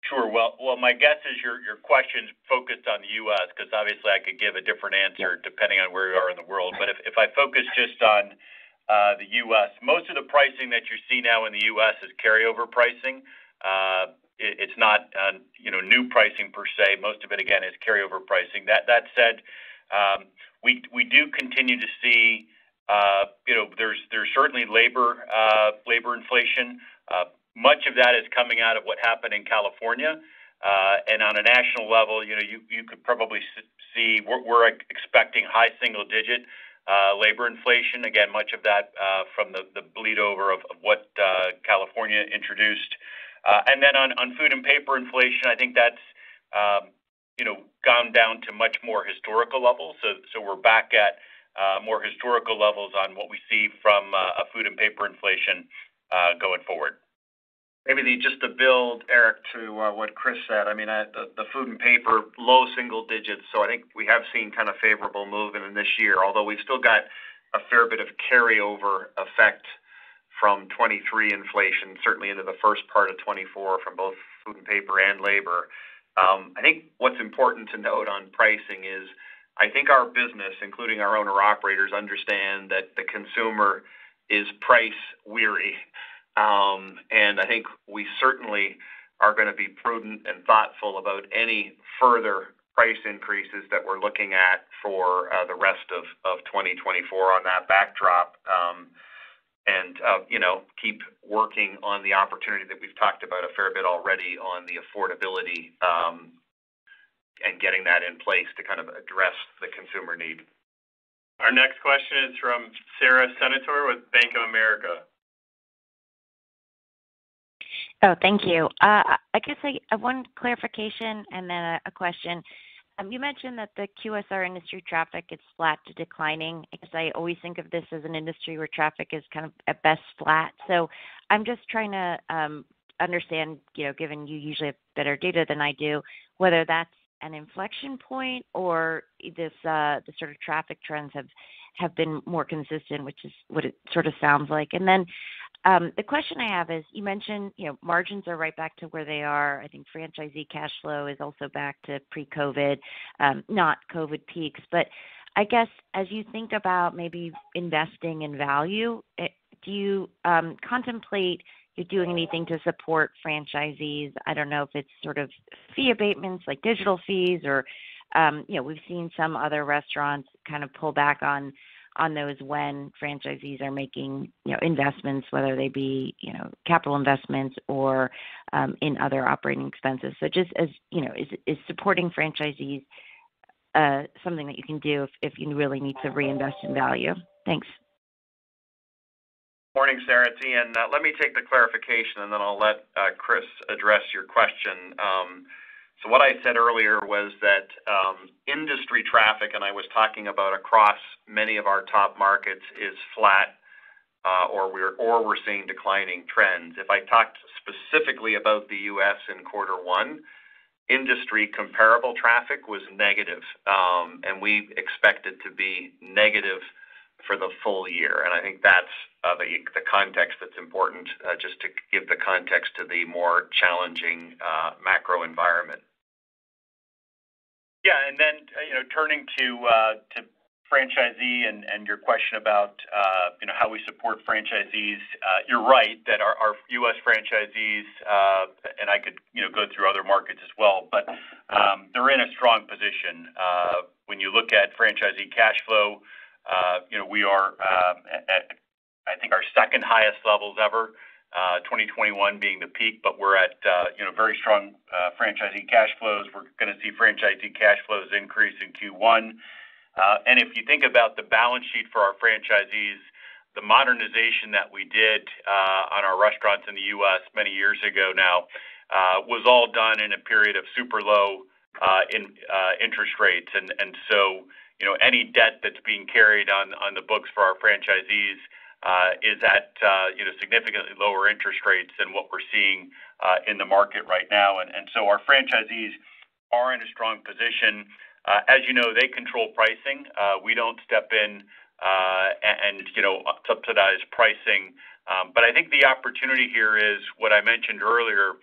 Sure. Well, my guess is your question's focused on the U.S. because obviously I could give a different answer depending on where you are in the world. But if if I focus just on Uh, the U.S., most of the pricing that you see now in the U.S. is carryover pricing. Uh, it's not, uh, you know, new pricing per se. Most of it, again, is carryover pricing. That said, um, we do continue to see, you know, there's certainly labor labor inflation. Much of that is coming out of what happened in California. Uh and on a national level, you know, you could probably see we're expecting high single-digit Uh, labor inflation. Again, much of that uh, from the bleed over of what uh, California introduced. Uh and then on food and paper inflation, I think that's um, you know gone down to much more historical levels. So so we're back at more historical levels on what we see from a food and paper inflation going forward. Maybe just to build, Eric, to uh, what Chris said. I mean, the food and paper, low single digits. So I think we have seen kind of favorable movement in this year, although we've still got a fair bit of carryover effect from 2023 inflation, certainly into the first part of 2024 from both food and paper and labor. Um, I think what's important to note on pricing is I think our business, including our owner-operators, understand that the consumer is price weary. Um, I think we certainly are gonna be prudent and thoughtful about any further price increases that we're looking at for uh, the rest of 2024 on that backdrop. Um, and, uh, you know, keep working on the opportunity that we've talked about a fair bit already on the affordability, um, and getting that in place to kind of address the consumer need. Our next question is from Sara Senatore with Bank of America. Oh, thank you. Uh, I guess I have one clarification and then a question. Um, you mentioned that the QSR industry traffic is flat to declining. I guess I always think of this as an industry where traffic is kind of at best flat. So I'm just trying to um, understand, you know, given you usually have better data than I do, whether that's an inflection point or this, uh, the sort of traffic trends have been more consistent, which is what it sort of sounds like. Um, the question I have is, you mentioned, you know, margins are right back to where they are. I think franchisee cash flow is also back to pre-COVID, um, not COVID peaks. But I guess as you think about maybe investing in value, eh, do you um, contemplate you doing anything to support franchisees? I don't know if it's sort of fee abatements like digital fees or, you know, we've seen some other restaurants kind of pull back on those when franchisees are making, you know, investments, whether they be, you know, capital investments or um, in other operating expenses. So just as, you know, is supporting franchisees uh, something that you can do if you really need to reinvest in value? Thanks. Morning, Sara. It's Ian. Uh, let me take the clarification, and then I'll let uh, Chris address your question. Um, So what I said earlier was that um, industry traffic, and I was talking about across many of our top markets, is flat, uh, or we're seeing declining trends. If I talked specifically about the U.S. in quarter one, industry comparable traffic was negative, um, and we expect it to be negative for the full year. And I think that's uh, the context that's important, uh, just to give the context to the more challenging macro environment. Yeah. And then uh, you know, turning to uh, to franchisee and your question about uh, you know, how we support franchisees, you're right that our U.S. franchisees and I could you know, go through other markets as well, but um, they're in a strong position. When you look at franchisee cash flow, you know, we are um, at I think our second highest levels ever, Uh, 2021 being the peak, but we're at uh, you know, very strong uh, franchisee cash flows. We're gonna see franchisee cash flows increase in Q1. Uh and if you think about the balance sheet for our franchisees, the modernization that we did on our restaurants in the U.S. many years ago now was all done in a period of super low interest rates. And so you know, any debt that's being carried on on the books for our franchisees Uh, is at uh, know, significantly lower interest rates than what we're seeing uh, in the market right now. And and so our franchisees are in a strong position. As you know, they control pricing. We don't step in and subsidize pricing. Um but I think the opportunity here is what I mentioned earlier.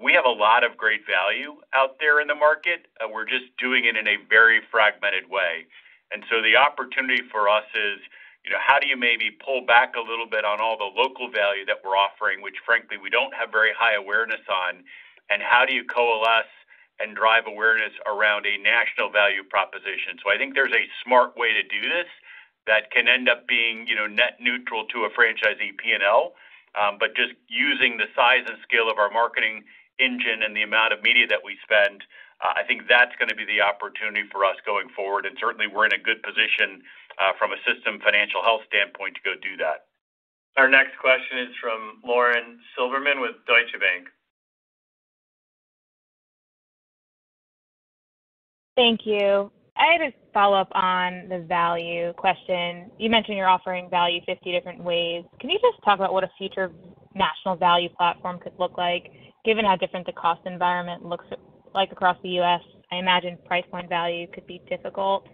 We have a lot of great value out there in the market. We're just doing it in a very fragmented way. And so the opportunity for us is, you know, how do you maybe pull back a little bit on all the local value that we're offering, which frankly, we don't have very high awareness on, and how do you coalesce and drive awareness around a national value proposition? So I think there's a smart way to do this that can end up being, you know, net neutral to a franchisee P&L. Um, but just using the size and scale of our marketing engine and the amount of media that we spend, uh, I think that's gonna be the opportunity for us going forward. And certainly, we're in a good position Uh, from a system financial health standpoint to go do that. Our next question is from Lauren Silberman with Deutsche Bank. Thank you. I had a follow-up on the value question. You mentioned you're offering value 50 different ways. Can you just talk about what a future national value platform could look like, given how different the cost environment looks like across the U.S.? I imagine price point value could be difficult.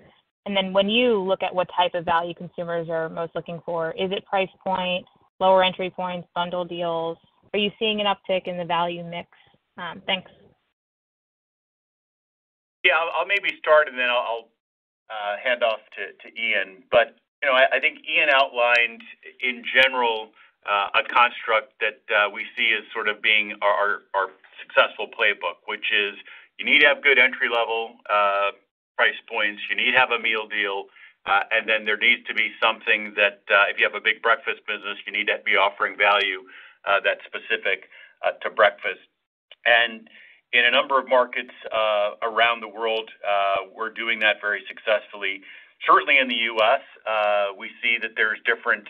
And then when you look at what type of value consumers are most looking for, is it price point, lower entry points, bundle deals? Are you seeing an uptick in the value mix? Um, thanks. Yeah. I'll maybe start, and then I'll uh, hand off to Ian. But you know, I think Ian outlined in general uh, a construct that uh, we see as sort of being our successful playbook, which is you need to have good entry-level price points, you need to have a meal deal, uh, and then there needs to be something that uh, if you have a big breakfast business, you need to be offering value uh, that's specific to breakfast. And in a number of markets around the world, we're doing that very successfully. Certainly in the U.S., we see that there's different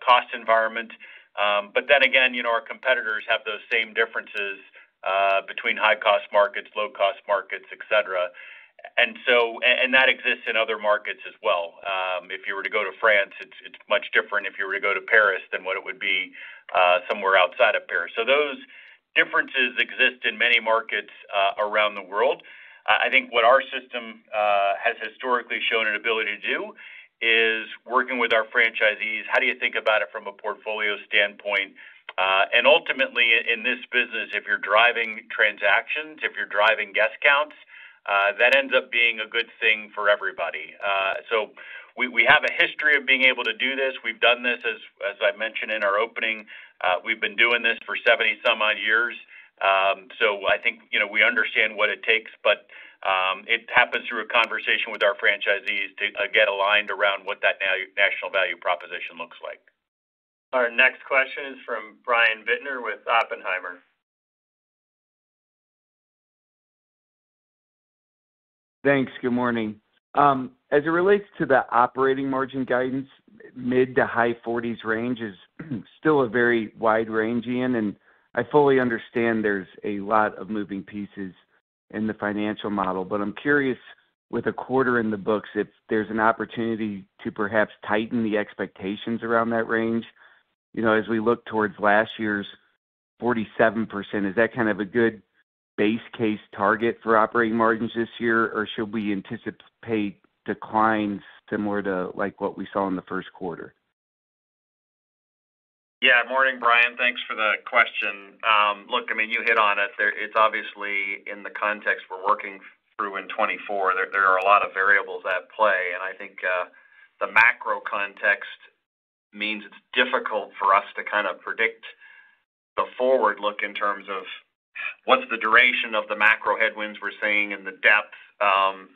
cost environment. Um, but then again, you know, our competitors have those same differences between high-cost markets, low-cost markets, et cetera. And so and that exists in other markets as well. Um, if you were to go to France, it's much different if you were to go to Paris than what it would be uh, somewhere outside of Paris. So those differences exist in many markets uh, around the world. I think what our system uh, has historically shown an ability to do is working with our franchisees, how do you think about it from a portfolio standpoint? Uh and ultimately in this business, if you're driving transactions, if you're driving guest counts, that ends up being a good thing for everybody. Uh, so we we have a history of being able to do this. We've done this, as I mentioned in our opening, we've been doing this for 70-some-odd years. Um, so I think, you know, we understand what it takes, but it happens through a conversation with our franchisees to get aligned around what that national value proposition looks like. Our next question is from Brian Bittner with Oppenheimer. Thanks. Good morning. Um, as it relates to the operating margin guidance, mid- to high 40s range is still a very wide range, Ian, and I fully understand there's a lot of moving pieces in the financial model. But I'm curious, with a quarter in the books, if there's an opportunity to perhaps tighten the expectations around that range. You know, as we look towards last year's 47%, is that kind of a good base case target for operating margins this year, or should we anticipate declines similar to, like, what we saw in the first quarter? Yeah. Morning, Brian. Thanks for the question. Um, look, I mean, you hit on it. It's obviously in the context we're working through in 2024. There are a lot of variables at play, and I think uh, the macro context means it's difficult for us to kind of predict the forward look in terms of what's the duration of the macro headwinds we're seeing and the depth. Um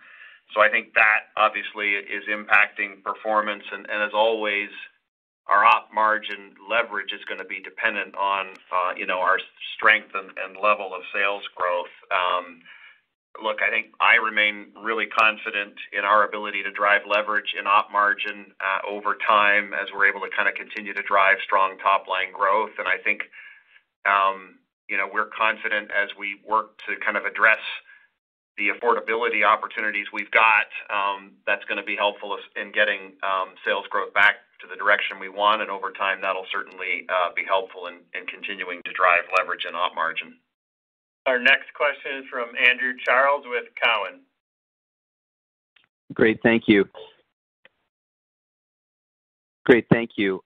so I think that obviously is impacting performance. And as always, our op margin leverage is gonna be dependent on uh, you know, our strength and level of sales growth. Um, look, I think I remain really confident in our ability to drive leverage in op margin uh, over time as we're able to kind of continue to drive strong top-line growth. And I think, um, you know, we're confident as we work to kind of address the affordability opportunities we've got, um, that's gonna be helpful in getting um, sales growth back to the direction we want. And over time, that'll certainly uh, be helpful in continuing to drive leverage and op margin. Our next question is from Andrew Charles with Cowen. Great. Thank you.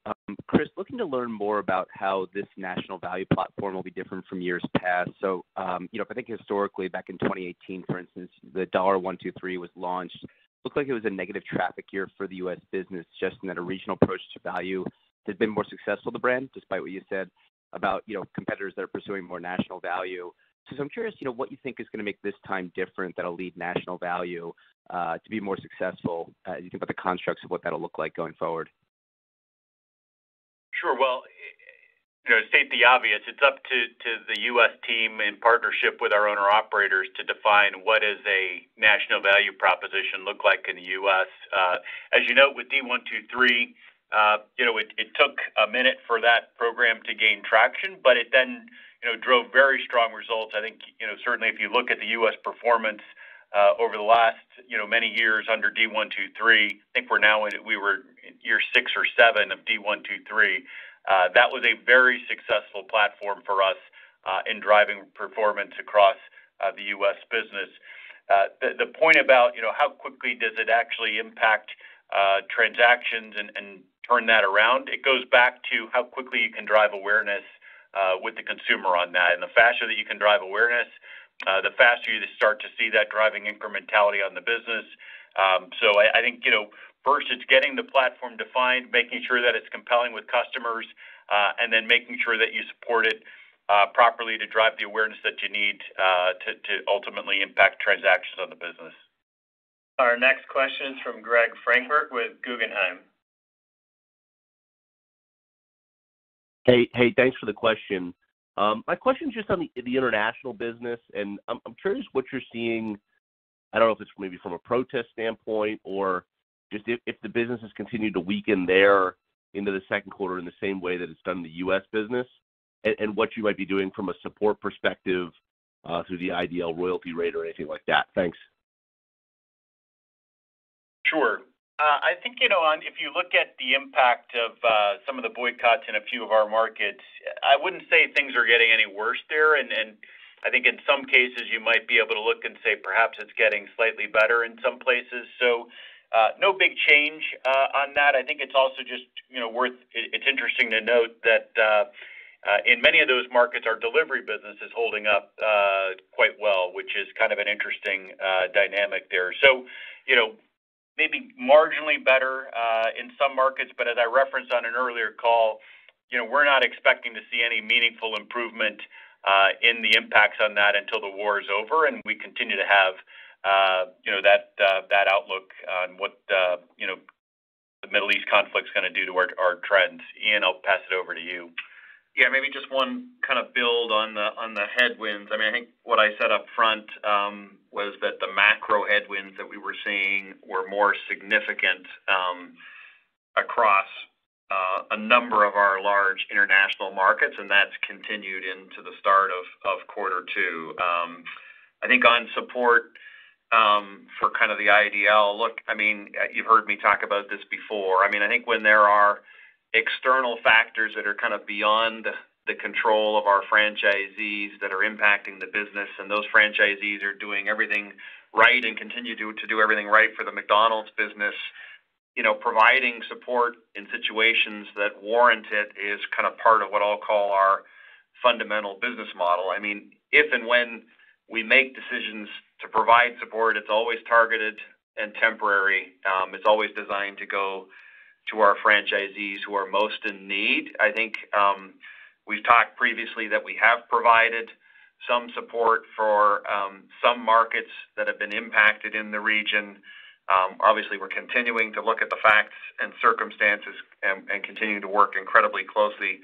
Um, Chris, looking to learn more about how this national value platform will be different from years past. So, um, you know, if I think historically back in 2018, for instance, the dollar $1 $2 $3 was launched. Looked like it was a negative traffic year for the U.S. business, just in that a regional approach to value has been more successful to brand, despite what you said about, you know, competitors that are pursuing more national value. So I'm curious, you know, what you think is gonna make this time different that'll lead national value uh, to be more successful, as you think about the constructs of what that'll look like going forward. Sure. Well, you know, state the obvious, it's up to the U.S. team in partnership with our owner-operators to define what is a national value proposition look like in the U.S. Uh, as you know, with D123, uh, you know, it took a minute for that program to gain traction, but it then, you know, drove very strong results. I think, you know, certainly if you look at the U.S. performance uh, over the last, you know, many years under D123, I think we're were year six or seven of D123. Uh, that was a very successful platform for us uh, in driving performance across uh, the U.S. business. The point about, how quickly does it actually impact transactions and turn that around, it goes back to how quickly you can drive awareness with the consumer on that. And the faster that you can drive awareness, the faster you start to see that driving incrementality on the business. Um, so I think, you know, first it's getting the platform defined, making sure that it's compelling with customers, uh, and then making sure that you support it uh, properly to drive the awareness that you need uh, to ultimately impact transactions on the business. Our next question is from Greg Francfort with Guggenheim. Hey, hey, thanks for the question. Um, my question is just on the international business, and I'm curious what you're seeing. I don't know if it's maybe from a protest standpoint or just if the business has continued to weaken there into the second quarter in the same way that it's done in the U.S. business, and what you might be doing from a support perspective uh, through the IDL royalty rate or anything like that. Thanks. Sure. Uh, I think, you know, if you look at the impact of uh, some of the boycotts in a few of our markets, I wouldn't say things are getting any worse there. And I think in some cases you might be able to look and say perhaps it's getting slightly better in some places. Uh, no big change uh, on that. I think it's also just, you know, worth it's interesting to note that uh, in many of those markets, our delivery business is holding up quite well, which is kind of an interesting dynamic there. So, you know, maybe marginally better in some markets, but as I referenced on an earlier call, you know, we're not expecting to see any meaningful improvement in the impacts on that until the war is over, and we continue to have, Uh, you know, uh, that outlook on what, uh, you know, the Middle East conflict's gonna do to our trends. Ian, I'll pass it over to you. Yeah, maybe just one kind of build on the headwinds. I mean, I think what I said up front, um, was that the macro headwinds that we were seeing were more significant um, across a number of our large international markets, and that's continued into the start of quarter two. Um, I think on support Um, for kind of the IDL, look, I mean, you've heard me talk about this before. I mean, I think when there are external factors that are kind of beyond the control of our franchisees that are impacting the business, and those franchisees are doing everything right and continue to to do everything right for the McDonald's business, you know, providing support in situations that warrant it is kind of part of what I'll call our fundamental business model. I mean, if and when we make decisions to provide support, it's always targeted and temporary. Um, it's always designed to go to our franchisees who are most in need. I think, um, we've talked previously that we have provided some support for um, some markets that have been impacted in the region. Obviously, we're continuing to look at the facts and circumstances and continuing to work incredibly closely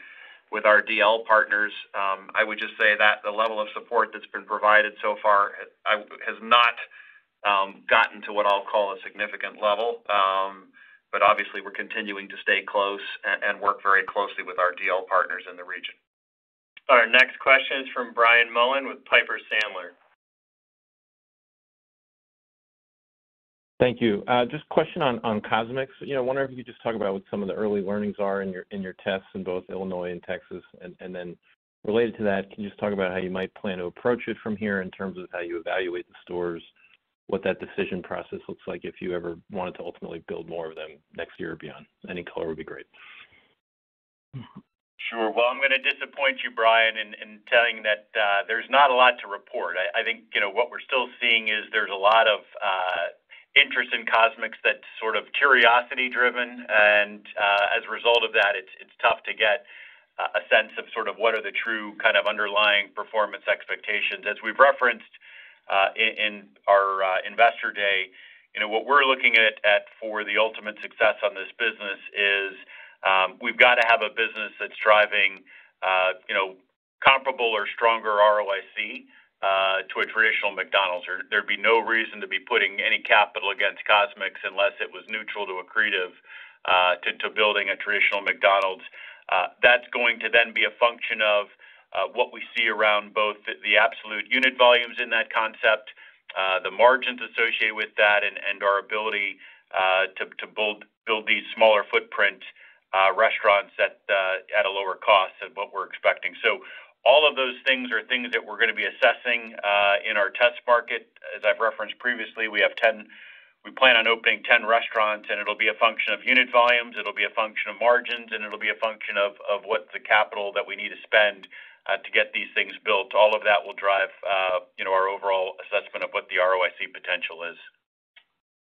with our DL partners. I would just say that the level of support that's been provided so far has not gotten to what I'll call a significant level. Um but obviously, we're continuing to stay close and work very closely with our DL partners in the region. Our next question is from Brian Mullan with Piper Sandler. Thank you. Uh, just a question on CosMc's. You know, I wonder if you could just talk about what some of the early learnings are in your in your tests in both Illinois and Texas. And then related to that, can you just talk about how you might plan to approach it from here in terms of how you evaluate the stores, what that decision process looks like if you ever wanted to ultimately build more of them next year or beyond? Any color would be great. Sure. Well, I'm gonna disappoint you, Brian, in telling that uh, there's not a lot to report. I think, you know, what we're still seeing is there's a lot of uh, interest in CosMc's that's sort of curiosity driven. And uh, as a result of that, it's tough to get uh, a sense of sort of what are the true kind of underlying performance expectations. As we've referenced uh, in our Investor Day, you know, what we're looking at for the ultimate success on this business is, um, we've got to have a business that's driving, you know, comparable or stronger ROIC Uh, to a traditional McDonald's. There'd be no reason to be putting any capital against CosMc's unless it was neutral to accretive uh, to building a traditional McDonald's. Uh, that's going to then be a function of what we see around both the absolute unit volumes in that concept, the margins associated with that, and our ability to build these smaller footprint restaurants at a lower cost than what we're expecting. All of those things are things that we're gonna be assessing uh, in our test market. As I've referenced previously, we plan on opening 10 restaurants, and it'll be a function of unit volumes, it'll be a function of margins, and it'll be a function of what the capital that we need to spend uh, to get these things built. All of that will drive, uh, you know, our overall assessment of what the ROIC potential is.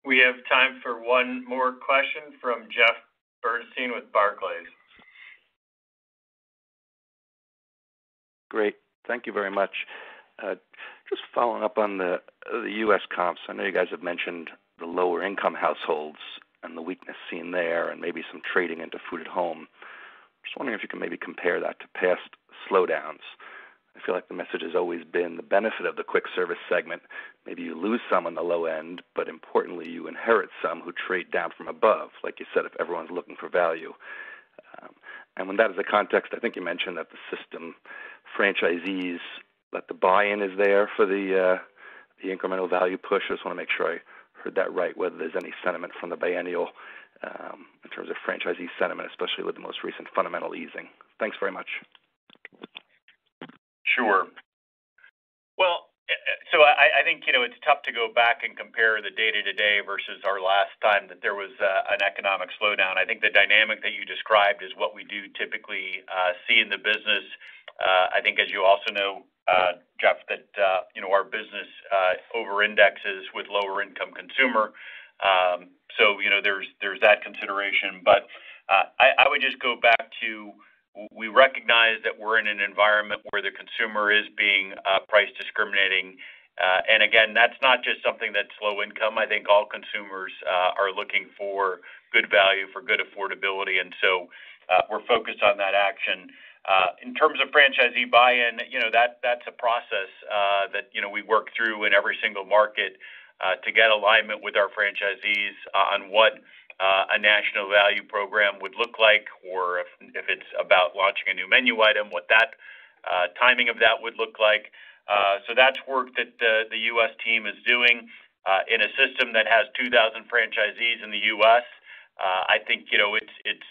We have time for one more question from Jeffrey Bernstein with Barclays. Great. Thank you very much. Uh, just following up on the U.S. comps. I know you guys have mentioned the lower income households and the weakness seen there and maybe some trading into food at home. Just wondering if you can maybe compare that to past slowdowns. I feel like the message has always been the benefit of the quick service segment. Maybe you lose some on the low end, but importantly, you inherit some who trade down from above, like you said, if everyone's looking for value. Um, With that as a context, I think you mentioned that the system franchisees, that the buy-in is there for the uh, the incremental value push. I just wanna make sure I heard that right, whether there's any sentiment from the biennial um, in terms of franchisee sentiment, especially with the most recent fundamental easing. Thanks very much. Sure. Well, uh, uh, so I think, you know, it's tough to go back and compare the data today versus our last time that there was an economic slowdown. I think the dynamic that you described is what we do typically see in the business. Uh, I think as you also know, uh, Jeff, that uh, you know, our business over-indexes with lower income consumer. Um, so, you know, there's that consideration. But I would just go back to we recognize that we're in an environment where the consumer is being price discriminating. And again, that's not just something that's low income. I think all consumers are looking for good value, for good affordability. And so we're focused on that action. Uh, in terms of franchisee buy-in, you know, that's a process uh, that, you know, we work through in every single market uh, to get alignment with our franchisees on what a national value program would look like, or if it's about launching a new menu item, what that timing of that would look like. So that's work that the U.S. team is doing in a system that has 2,000 franchisees in the U.S. I think, you know, it's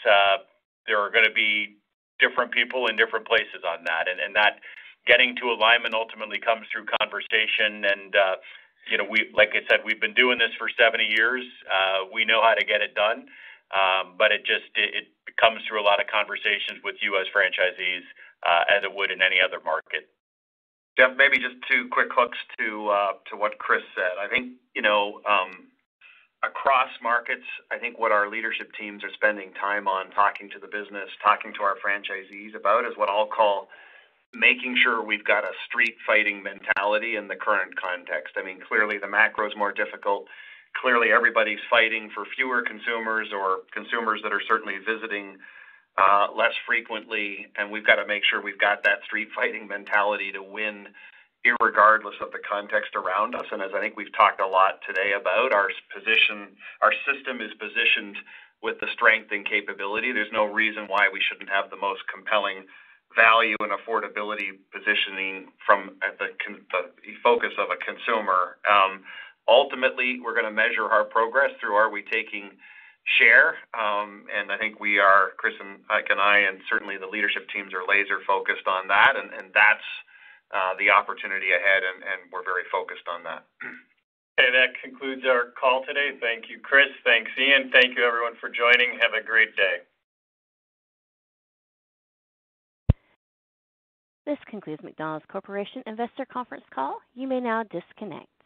there are gonna be different people in different places on that. And that getting to alignment ultimately comes through conversation. And uh you know, we like I said, we've been doing this for 70 years. We know how to get it done. Um but it just it comes through a lot of conversations with U.S. franchisees, as it would in any other market. Jeff, maybe just two quick hooks to what Chris said. I think, you know, across markets, I think what our leadership teams are spending time on talking to the business, talking to our franchisees about is what I'll call making sure we've got a street fighting mentality in the current context. I mean, clearly the macro is more difficult. Clearly, everybody's fighting for fewer consumers or consumers that are certainly visiting uh, less frequently, and we've got to make sure we've got that street fighting mentality to win irregardless of the context around us. And as I think we've talked a lot today about our position, our system is positioned with the strength and capability. There's no reason why we shouldn't have the most compelling value and affordability positioning from the focus of a consumer. Ultimately, we're gonna measure our progress through are we taking share? Um and I think we are, Chris and Mike and I, and certainly the leadership teams are laser focused on that. And that's Uh, the opportunity ahead, and we're very focused on that. Okay, that concludes our call today. Thank you, Chris. Thanks, Ian. Thank you everyone for joining. Have a great day. This concludes McDonald's Corporation investor conference call. You may now disconnect.